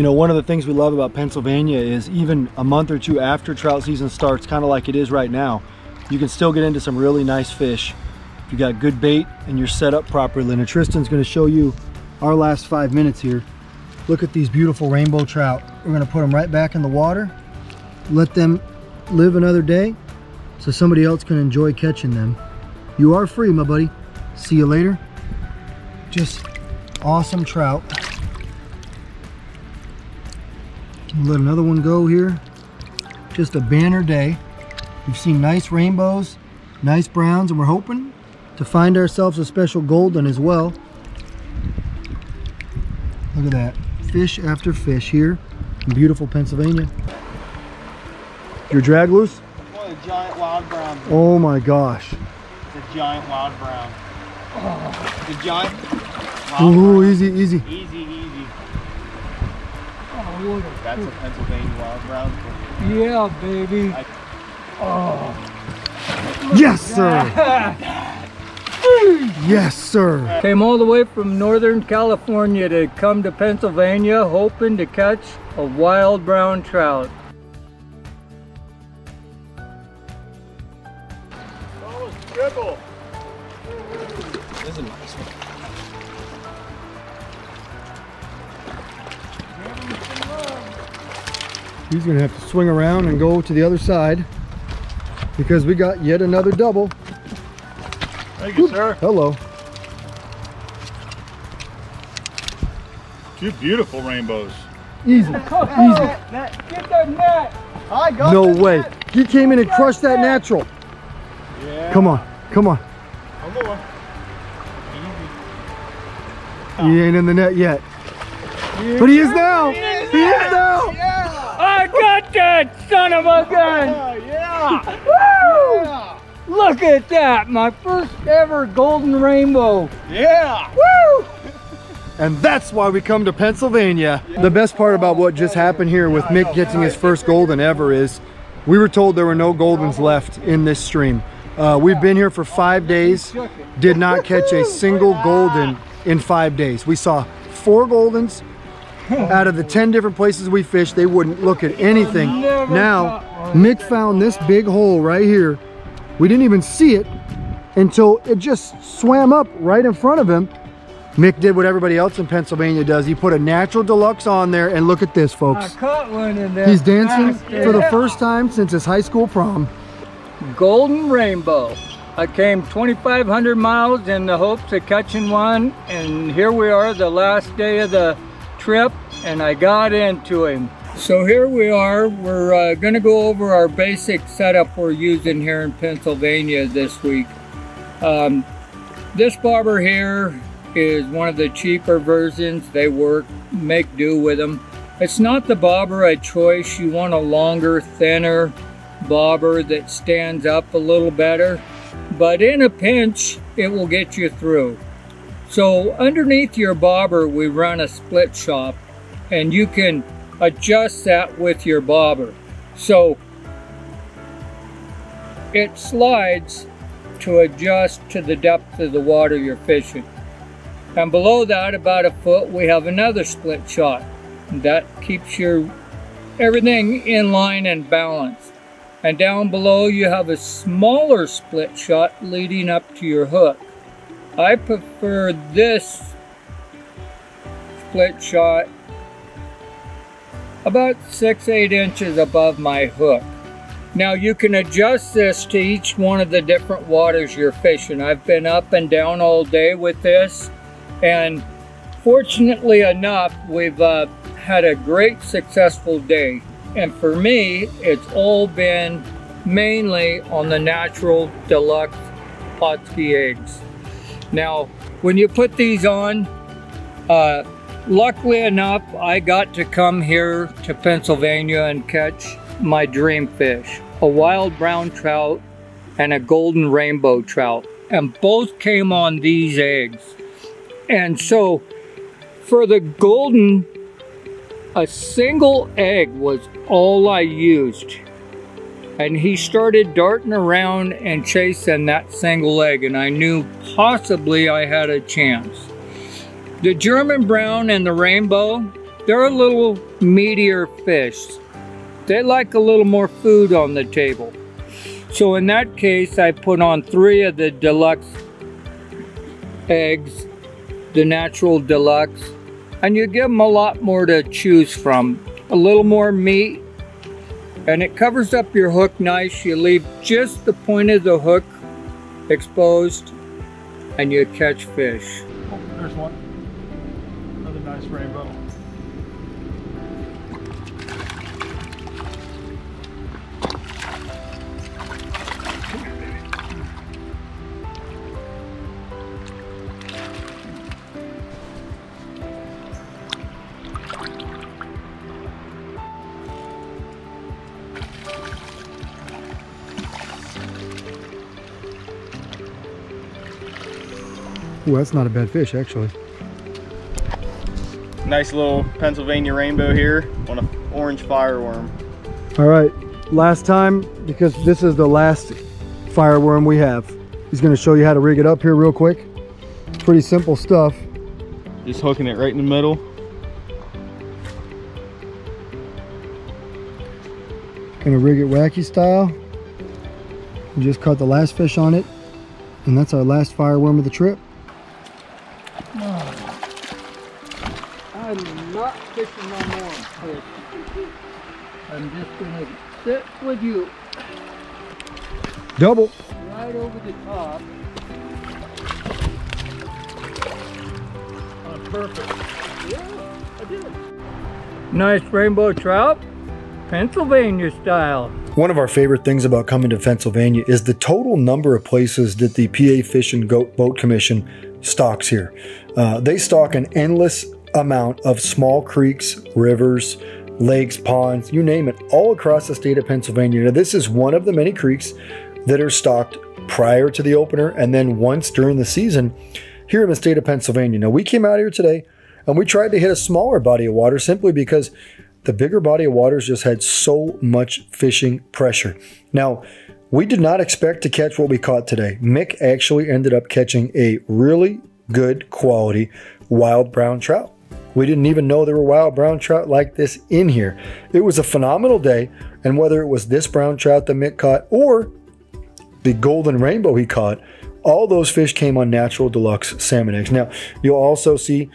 You know, one of the things we love about Pennsylvania is even a month or two after trout season starts, kind of like it is right now, you can still get into some really nice fish. If you got good bait and you're set up properly. And Tristan's gonna show you our last five minutes here. Look at these beautiful rainbow trout. We're gonna put them right back in the water, let them live another day so somebody else can enjoy catching them. You are free, my buddy. See you later. Just awesome trout. Let another one go here. Just a banner day. We've seen nice rainbows, nice browns, and we're hoping to find ourselves a special golden as well. Look at that. Fish after fish here in beautiful Pennsylvania. Your drag loose? A giant wild brown. Oh my gosh. It's a giant wild brown. Oh. The giant wild Ooh, brown. easy, easy. Easy, easy. That's a Pennsylvania wild brown. Yeah, baby. I- oh. Yes, sir. yes, sir. Came all the way from Northern California to come to Pennsylvania hoping to catch a wild brown trout. Oh, triple. This is a nice one. He's gonna have to swing around and go to the other side because we got yet another double. Thank you, sir. Hello. Two beautiful rainbows. Easy, easy. Get that net! I got No the way. net. He came in and crushed that natural. Yeah. Come on, come on. One more. He ain't in the net yet. But he is now. He is now. Yeah. I that son of a gun! Oh, yeah. Woo! Yeah. Look at that! My first ever golden rainbow! Yeah. Woo! And that's why we come to Pennsylvania. The best part about what just happened here with Mick getting his first golden ever is we were told there were no goldens left in this stream. Uh, we've been here for five days, did not catch a single golden in five days. We saw four goldens out of the 10 different places we fished. They wouldn't look at anything. Now, Mick found this big hole right here. We didn't even see it until it just swam up right in front of him. Mick did what everybody else in Pennsylvania does. He put a natural deluxe on there and look at this, I folks. caught one in there. He's dancing for the first time since his high school prom. Golden rainbow. I came 2,500 miles in the hopes of catching one, and here we are, the last day of the trip, and I got into him. So here we are. We're uh, going to go over our basic setup we're using here in Pennsylvania this week. Um, this bobber here is one of the cheaper versions. They work, make do with them. It's not the bobber of choice. You want a longer, thinner bobber that stands up a little better. But in a pinch, it will get you through. So underneath your bobber, we run a split shot and you can adjust that with your bobber. So it slides to adjust to the depth of the water you're fishing. And below that, about a foot, we have another split shot. That keeps your everything in line and balanced. And down below, you have a smaller split shot leading up to your hook. I prefer this split shot about six, eight inches above my hook. Now you can adjust this to each one of the different waters you're fishing. I've been up and down all day with this and fortunately enough, we've uh, had a great successful day. And for me, it's all been mainly on the natural deluxe Pautzke eggs. Now, when you put these on, uh, luckily enough, I got to come here to Pennsylvania and catch my dream fish, a wild brown trout and a golden rainbow trout. And both came on these eggs. And so for the golden, a single egg was all I used. And he started darting around and chasing that single egg, and I knew possibly I had a chance. The German brown and the rainbow, they're a little meatier fish. They like a little more food on the table. So in that case, I put on three of the deluxe eggs, the natural deluxe, and you give them a lot more to choose from. A little more meat, and it covers up your hook nice. You leave just the point of the hook exposed, and you catch fish. Oh, there's one. Ooh, that's not a bad fish, actually. Nice little Pennsylvania rainbow here on an orange fireworm. All right, last time, because this is the last fireworm we have. He's gonna show you how to rig it up here real quick. Pretty simple stuff. Just hooking it right in the middle. Gonna rig it wacky style. We just caught the last fish on it. And that's our last fireworm of the trip. Just gonna sit with you Double. right over the top. Oh, perfect. Yeah, I did. Nice rainbow trout, Pennsylvania style. One of our favorite things about coming to Pennsylvania is the total number of places that the PA Fish and Goat Boat Commission stocks here. Uh, they stock an endless amount of small creeks, rivers, lakes, ponds, you name it, all across the state of Pennsylvania. Now, this is one of the many creeks that are stocked prior to the opener and then once during the season here in the state of Pennsylvania. Now, we came out here today and we tried to hit a smaller body of water simply because the bigger body of waters just had so much fishing pressure. Now, we did not expect to catch what we caught today. Mick actually ended up catching a really good quality wild brown trout. We didn't even know there were wild brown trout like this in here. It was a phenomenal day, and whether it was this brown trout that Mick caught or the golden rainbow he caught, all those fish came on natural deluxe salmon eggs. Now, you'll also see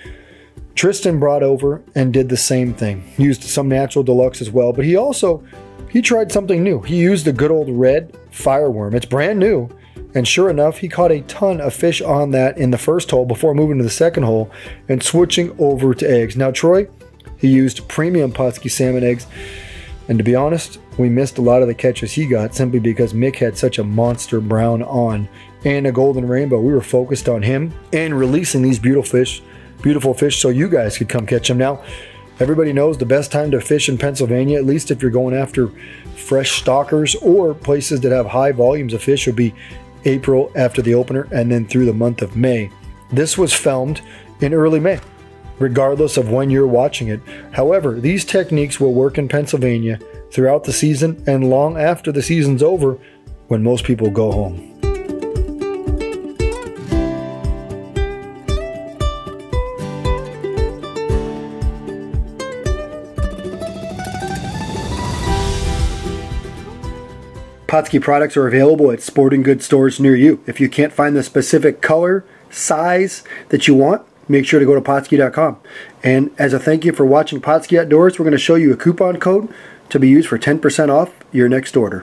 Tristan brought over and did the same thing. Used some natural deluxe as well, but he also he tried something new. He used the good old red fireworm. It's brand new. And sure enough, he caught a ton of fish on that in the first hole before moving to the second hole and switching over to eggs. Now, Troy, he used premium Pautzke salmon eggs. And to be honest, we missed a lot of the catches he got simply because Mick had such a monster brown on and a golden rainbow. We were focused on him and releasing these beautiful fish, beautiful fish so you guys could come catch them. Now, everybody knows the best time to fish in Pennsylvania, at least if you're going after fresh stockers or places that have high volumes of fish, would be April after the opener and then through the month of May. This was filmed in early May, regardless of when you're watching it. However, these techniques will work in Pennsylvania throughout the season and long after the season's over when most people go home. Pautzke products are available at sporting goods stores near you. If you can't find the specific color, size that you want, make sure to go to Pautzke.com. And as a thank you for watching Pautzke Outdoors, we're going to show you a coupon code to be used for 10% off your next order.